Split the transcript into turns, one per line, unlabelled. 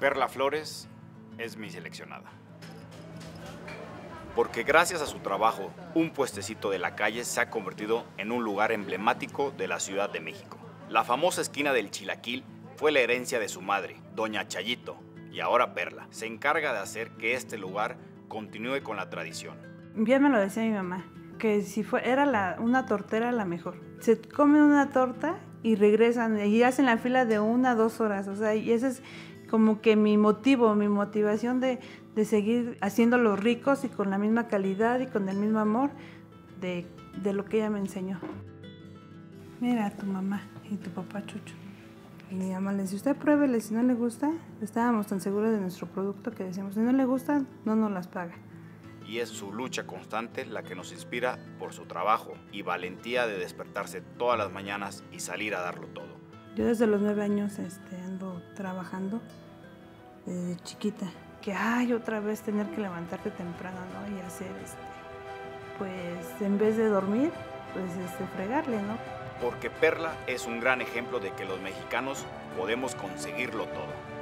Perla Flores es mi seleccionada. Porque gracias a su trabajo, un puestecito de la calle se ha convertido en un lugar emblemático de la Ciudad de México. La famosa esquina del Chilaquil fue la herencia de su madre, Doña Chayito, y ahora Perla. Se encarga de hacer que este lugar continúe con la tradición.
Bien me lo decía mi mamá, que si fue, era una tortera la mejor. Se comen una torta y regresan y hacen la fila de una, dos horas. O sea, y ese es como que mi motivo, mi motivación de, de seguir haciéndolo ricos y con la misma calidad y con el mismo amor de, de lo que ella me enseñó. Mira, tu mamá y tu papá Chucho. Y mi mamá le dice, usted pruébele, si no le gusta, estábamos tan seguros de nuestro producto que decíamos, si no le gusta, no nos las paga.
Y es su lucha constante la que nos inspira por su trabajo y valentía de despertarse todas las mañanas y salir a darlo todo.
Yo desde los nueve años este, ando trabajando desde chiquita. Que, ay, otra vez tener que levantarte temprano, ¿no? Y hacer, este, pues, en vez de dormir, pues, este, fregarle, ¿no?
Porque Perla es un gran ejemplo de que los mexicanos podemos conseguirlo todo.